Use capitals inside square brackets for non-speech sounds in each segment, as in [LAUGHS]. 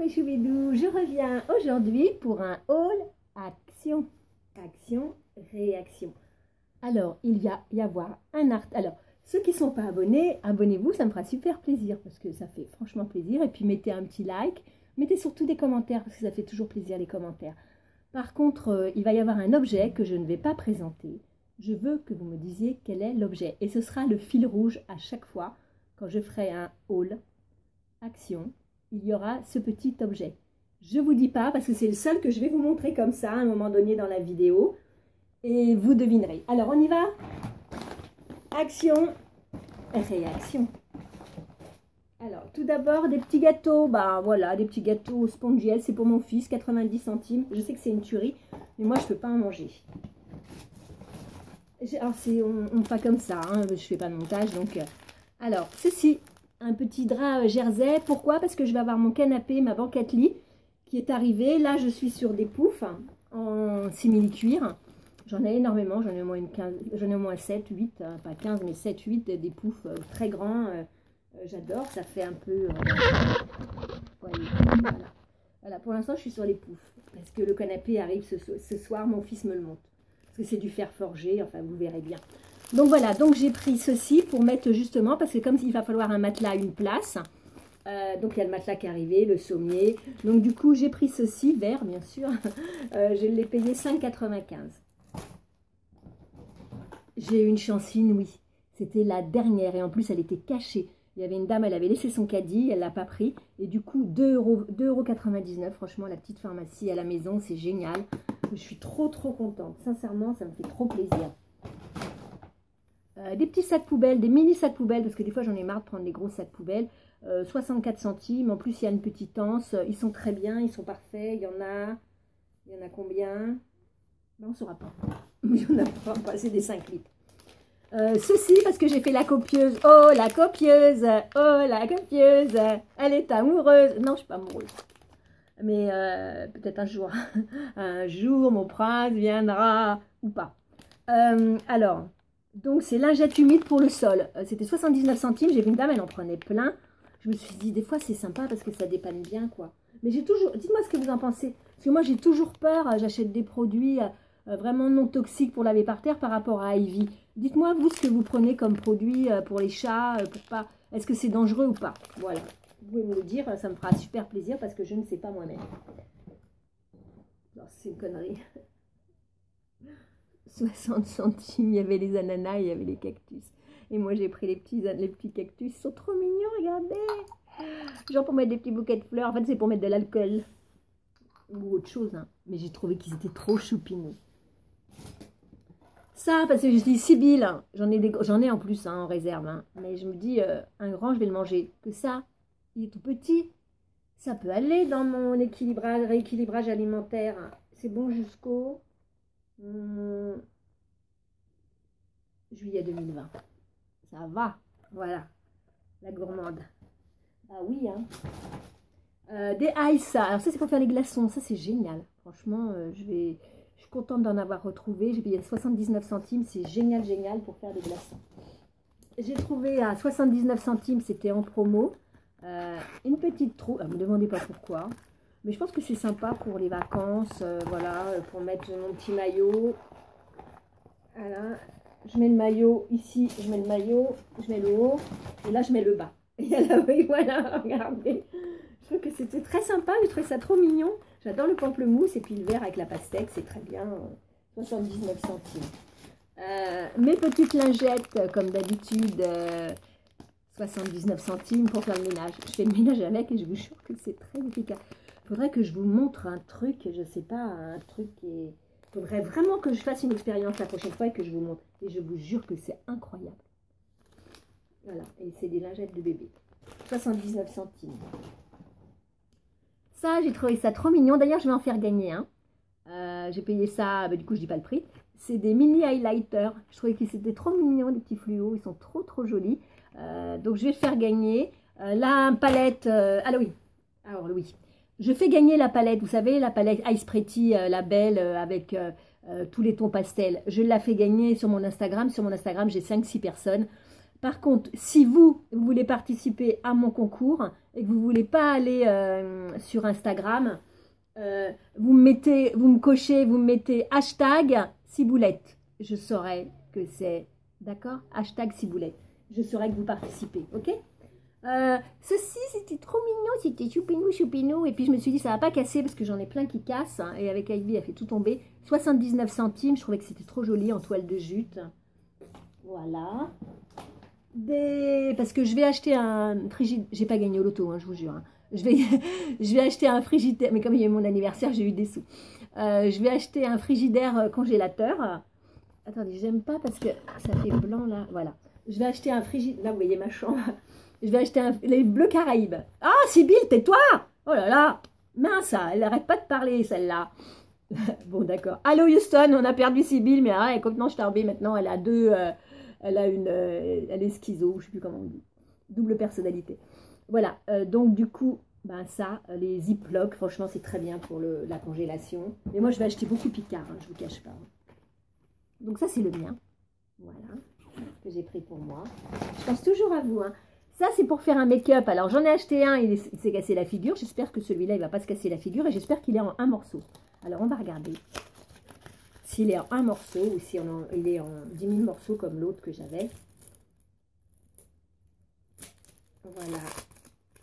mes je reviens aujourd'hui pour un haul action, action, réaction. Alors, il va y avoir un art. Alors, ceux qui ne sont pas abonnés, abonnez-vous, ça me fera super plaisir parce que ça fait franchement plaisir. Et puis, mettez un petit like, mettez surtout des commentaires parce que ça fait toujours plaisir les commentaires. Par contre, euh, il va y avoir un objet que je ne vais pas présenter. Je veux que vous me disiez quel est l'objet. Et ce sera le fil rouge à chaque fois quand je ferai un haul, action, il y aura ce petit objet. Je ne vous dis pas parce que c'est le seul que je vais vous montrer comme ça à un moment donné dans la vidéo. Et vous devinerez. Alors, on y va Action, réaction. Alors, tout d'abord, des petits gâteaux. Bah voilà, des petits gâteaux spongiel. C'est pour mon fils, 90 centimes. Je sais que c'est une tuerie, mais moi, je ne peux pas en manger. Alors, on, on fait comme ça. Hein. Je ne fais pas de montage, donc... Euh, alors, ceci, un petit drap euh, jersey. Pourquoi? Parce que je vais avoir mon canapé, ma banquette lit qui est arrivé. Là, je suis sur des poufs en simili-cuir. J'en ai énormément, j'en ai au moins, une j'en ai au moins 7, 8, hein, pas 15, mais 7, 8, des poufs euh, très grands. Euh, j'adore, ça fait un peu... voilà. voilà. pour l'instant, je suis sur les poufs. Parce que le canapé arrive ce, ce soir, mon fils me le monte. C'est du fer forgé, enfin, vous verrez bien. Donc voilà, donc j'ai pris ceci pour mettre justement, parce que comme il va falloir un matelas à une place, euh, donc il y a le matelas qui est arrivé, le sommier. Donc du coup, j'ai pris ceci, vert bien sûr. [LAUGHS] Euh, je l'ai payé 5,95. J'ai eu une chancine, oui. C'était la dernière et en plus, elle était cachée. Il y avait une dame, elle avait laissé son caddie, elle l'a pas pris. Et du coup, 2,99 euros. Franchement, la petite pharmacie à la maison, c'est génial. Je suis trop, trop contente. Sincèrement, ça me fait trop plaisir. Euh, des petits sacs poubelles, des mini sacs poubelles, parce que des fois j'en ai marre de prendre des gros sacs poubelles. 64 euh, centimes, en plus il y a une petite anse, ils sont très bien, ils sont parfaits, il y en a, il y en a combien? Ben, On ne saura pas, [LAUGHS] il y en a pas, c'est des 5 litres. Euh, ceci parce que j'ai fait la copieuse. Oh la copieuse, oh la copieuse, elle est amoureuse. Non, je suis pas amoureuse. Mais peut-être un jour. [LAUGHS] un jour, mon prince viendra ou pas. alors, donc, c'est lingette humide pour le sol. Euh, c'était 79 centimes. J'ai vu une dame, elle en prenait plein. Je me suis dit, des fois, c'est sympa parce que ça dépanne bien, quoi. Mais j'ai toujours... Dites-moi ce que vous en pensez. Parce que moi, j'ai toujours peur. Euh, j'achète des produits euh, vraiment non toxiques pour laver par terre par rapport à Ivy. Dites-moi, vous, ce que vous prenez comme produit pour les chats, pour pas... Est-ce que c'est dangereux ou pas? Voilà. Vous pouvez me le dire. Ça me fera super plaisir parce que je ne sais pas moi-même. C'est une connerie. [LAUGHS] 60 centimes, il y avait les ananas, il y avait les cactus. Et moi, j'ai pris les petits, les petits cactus. Ils sont trop mignons, regardez Genre pour mettre des petits bouquets de fleurs. En fait, c'est pour mettre de l'alcool. Ou autre chose. Hein. Mais j'ai trouvé qu'ils étaient trop choupinous. Ça, parce que je dis Sibylle, j'en ai, j'en ai en plus hein, en réserve. Hein. Mais je me dis, euh, un grand, je vais le manger. Que ça, il est tout petit. Ça peut aller dans mon équilibrage, rééquilibrage alimentaire. C'est bon jusqu'au Hmm. juillet 2020. Ça va, voilà, la gourmande. Ah oui, hein. Euh, des ice, alors ça c'est pour faire les glaçons, ça c'est génial. Franchement, euh, je je suis contente d'en avoir retrouvé. J'ai payé 79 centimes, c'est génial, génial pour faire des glaçons. J'ai trouvé à 79 centimes, c'était en promo, euh, une petite trousse. Ne me demandez pas pourquoi. Mais je pense que c'est sympa pour les vacances, euh, voilà, pour mettre mon petit maillot. Voilà, je mets le maillot ici, je mets le maillot, je mets le haut, et là je mets le bas. [LAUGHS] Et voilà, [LAUGHS] regardez. Je trouve que c'était très sympa, je trouve ça trop mignon. J'adore le pamplemousse et puis le vert avec la pastèque, c'est très bien. 79 centimes. Euh, mes petites lingettes, comme d'habitude, 79 euh, centimes pour faire le ménage. Je fais le ménage avec et je vous jure que c'est très efficace faudrait que je vous montre un truc, je sais pas, un truc qui. Il faudrait vraiment que je fasse une expérience la prochaine fois et que je vous montre. Et je vous jure que c'est incroyable. Voilà, et c'est des lingettes de bébé. 79 centimes. Ça, j'ai trouvé ça trop mignon. D'ailleurs, je vais en faire gagner un. Euh, j'ai payé ça, bah, du coup, je dis pas le prix. C'est des mini highlighters. Je trouvais que c'était trop mignon, des petits fluos. Ils sont trop, trop jolis. Euh, donc, je vais le faire gagner. Euh, là, un palette... ah oui. Alors, oui. Je fais gagner la palette, vous savez, la palette Ice Pretty, euh, la belle, euh, avec euh, tous les tons pastels. Je la fais gagner sur mon Instagram. Sur mon Instagram, j'ai 5-6 personnes. Par contre, si vous, vous voulez participer à mon concours et que vous ne voulez pas aller euh, sur Instagram, euh, vous me mettez, vous me cochez, vous me mettez hashtag ciboulette. Je saurai que c'est, d'accord? Hashtag ciboulette. Je saurai que vous participez, ok? Euh, ceci, c'était trop mignon, c'était choupinou, choupinou. Et puis je me suis dit, ça va pas casser parce que j'en ai plein qui cassent. Hein, et avec Ivy, elle fait tout tomber. 79 centimes, je trouvais que c'était trop joli en toile de jute. Voilà. Parce que je vais acheter un frigidaire. J'ai pas gagné au loto, hein, je vous jure. Hein. Je, vais... [LAUGHS] je vais acheter un frigidaire. Mais comme il y a eu mon anniversaire, j'ai eu des sous. Euh, je vais acheter un frigidaire euh, congélateur. Attendez, j'aime pas parce que ça fait blanc là. Voilà. Je vais acheter un frigidaire. Là, vous voyez ma chambre. Je vais acheter un... les bleus Caraïbes. Ah, Sybille, tais-toi Oh là là Mince, elle n'arrête pas de parler, celle-là. [LAUGHS] bon, d'accord. Allô, Houston, on a perdu Sybille, mais ah, elle est complètement starbée maintenant. Elle a deux... Euh, elle a une... Euh, elle est schizo, je ne sais plus comment on dit. Double personnalité. Voilà, euh, donc du coup, ben ça, les ziplocs, franchement, c'est très bien pour la congélation. Mais moi, je vais acheter beaucoup Picard, hein, je ne vous cache pas. Donc ça, c'est le mien. Voilà, que j'ai pris pour moi. Je pense toujours à vous. Hein. Ça, c'est pour faire un make-up. Alors, j'en ai acheté un, il s'est cassé la figure. J'espère que celui-là, il ne va pas se casser la figure. Et j'espère qu'il est en un morceau. Alors, on va regarder s'il est en un morceau ou si il est en 10 000 morceaux comme l'autre que j'avais. Voilà.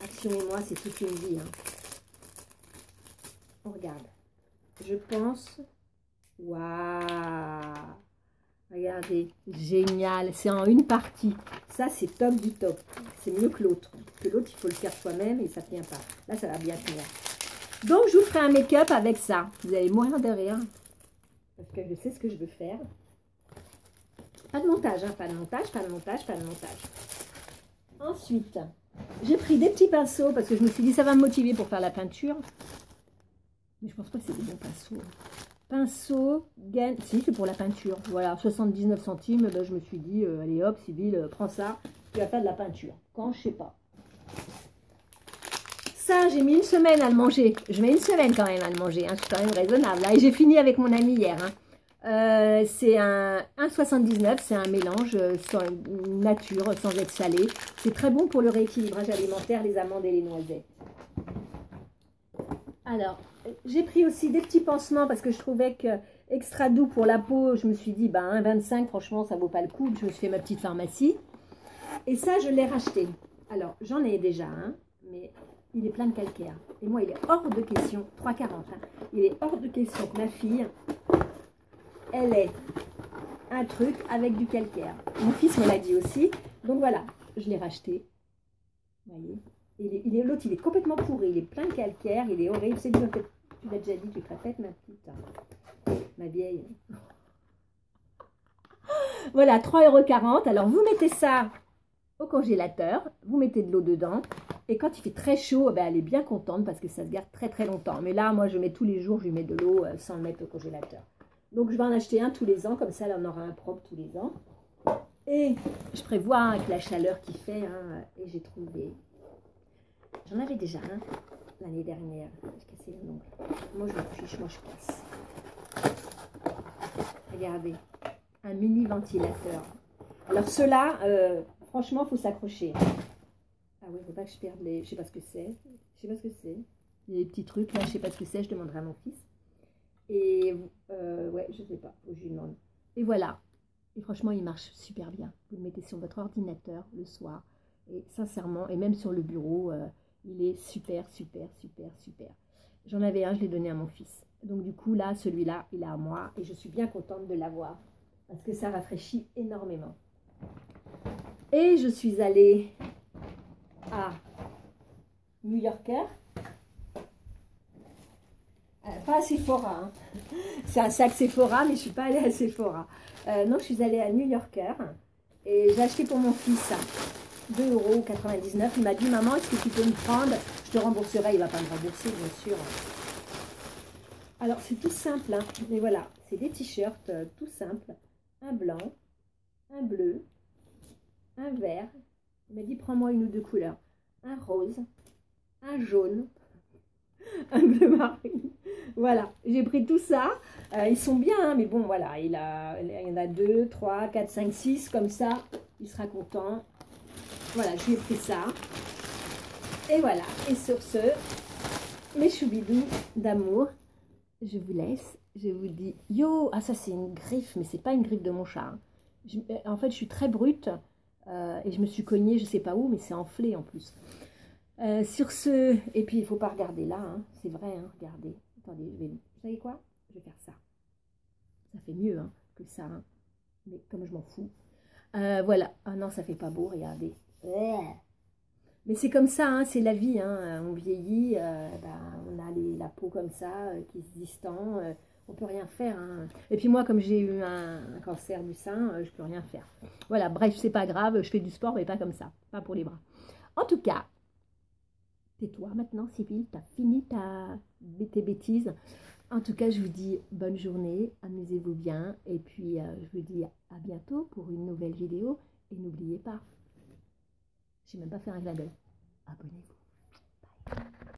Action et moi, c'est toute une vie. Hein. On regarde. Je pense... Waouh Regardez, génial. C'est en une partie. Ça, c'est top du top. C'est mieux que l'autre. Que l'autre, il faut le faire soi-même et ça ne tient pas. Là, ça va bien tenir. Donc, je vous ferai un make-up avec ça. Vous allez mourir de rire. Parce que je sais ce que je veux faire. Pas de montage, hein. Pas de montage, pas de montage, pas de montage. Ensuite, j'ai pris des petits pinceaux parce que je me suis dit, ça va me motiver pour faire la peinture. Mais je pense pas que c'est des bons pinceaux pinceau, gaine, si c'est pour la peinture, voilà, 79 centimes, ben, je me suis dit, euh, allez hop, Sybille, euh, prends ça, tu vas faire de la peinture, quand, je sais pas. Ça, j'ai mis une semaine à le manger, je mets une semaine quand même à le manger, hein, c'est quand même raisonnable, et j'ai fini avec mon ami hier, hein. euh, c'est un 1,79, c'est un mélange sans nature, sans être salé. C'est très bon pour le rééquilibrage alimentaire, les amandes et les noisettes. Alors, j'ai pris aussi des petits pansements parce que je trouvais que extra doux pour la peau, je me suis dit, ben 1,25, franchement, ça vaut pas le coup. Je me suis fait ma petite pharmacie. Et ça, je l'ai racheté. Alors, j'en ai déjà un, mais il est plein de calcaire. Et moi, il est hors de question, 3,40. Hein, il est hors de question que ma fille, elle ait un truc avec du calcaire. Mon fils me l'a dit aussi. Donc voilà, je l'ai racheté. Vous voyez il est, L'autre, il est complètement pourri. Il est plein de calcaire. Il est horrible. C'est dur tu l'as déjà dit, tu te répètes, ma petite, ma vieille. [LAUGHS] voilà, 3,40€. Alors, vous mettez ça au congélateur, vous mettez de l'eau dedans, et quand il fait très chaud, ben, elle est bien contente parce que ça se garde très très longtemps. Mais là, moi, je mets tous les jours, je lui mets de l'eau euh, sans le mettre au congélateur. Donc, je vais en acheter un tous les ans, comme ça, elle en aura un propre tous les ans. Et je prévois avec la chaleur qu'il fait, hein, et j'ai trouvé. J'en avais déjà un l'année dernière. J'ai cassé le Moi, je me fiche, moi, je casse. Regardez, un mini ventilateur. Alors, ceux-là, euh, franchement, il faut s'accrocher. Ah oui, il ne faut pas que je perde les... Je sais pas ce que c'est. Je sais pas ce que c'est. Des petits trucs, là, je sais pas ce que c'est. Je demanderai à mon fils. Et, euh, ouais, je sais pas. Faut que je lui demande. Et voilà. Et franchement, il marche super bien. Vous le mettez sur votre ordinateur le soir. Et sincèrement, et même sur le bureau... Euh, il est super, super, super, super. J'en avais un, je l'ai donné à mon fils. Donc du coup, là, celui-là, il est à moi. Et je suis bien contente de l'avoir. Parce que ça rafraîchit énormément. Et je suis allée à New Yorker. Euh, pas à Sephora. Hein. [LAUGHS] C'est un sac Sephora, mais je ne suis pas allée à Sephora. Euh, non, je suis allée à New Yorker. Et j'ai acheté pour mon fils 2,99 euros. Il m'a dit, maman, est-ce que tu peux me prendre? Je te rembourserai. Il ne va pas me rembourser, bien sûr. Alors, c'est tout simple. Hein. Mais voilà, c'est des t-shirts euh, tout simples. Un blanc, un bleu, un vert. Il m'a dit, prends-moi une ou deux couleurs. Un rose, un jaune, [LAUGHS] un bleu marine. Voilà, j'ai pris tout ça. Euh, ils sont bien, hein, mais bon, voilà, il, a, il y en a deux, trois, quatre, cinq, six, comme ça. il sera content. Voilà, je pris ça. Et voilà, et sur ce, mes choubidous d'amour, je vous laisse. Je vous dis, yo, ah ça c'est une griffe, mais c'est pas une griffe de mon chat. Hein. Euh, en fait, je suis très brute euh, et je me suis cognée, je sais pas où, mais c'est enflé en plus. Euh, sur ce, et puis il faut pas regarder là, hein. c'est vrai, hein, regardez. Attendez, je vais, vous savez quoi? Je vais faire ça. Ça fait mieux que ça, mais comme je m'en fous. voilà, ah non, ça fait pas beau, regardez. Mais c'est comme ça, c'est la vie, on vieillit, ben, on a la peau comme ça qui se distend on peut rien faire. Hein. Et puis moi, comme j'ai eu un, cancer du sein, euh, je peux rien faire. Voilà, bref, c'est pas grave, je fais du sport, mais pas comme ça, pas pour les bras. En tout cas, tais-toi maintenant, Sybille, t'as fini ta, tes bêtises. En tout cas, je vous dis bonne journée, amusez-vous bien, et puis euh, je vous dis à bientôt pour une nouvelle vidéo. Et n'oubliez pas, je même pas faire un clin Abonnez-vous.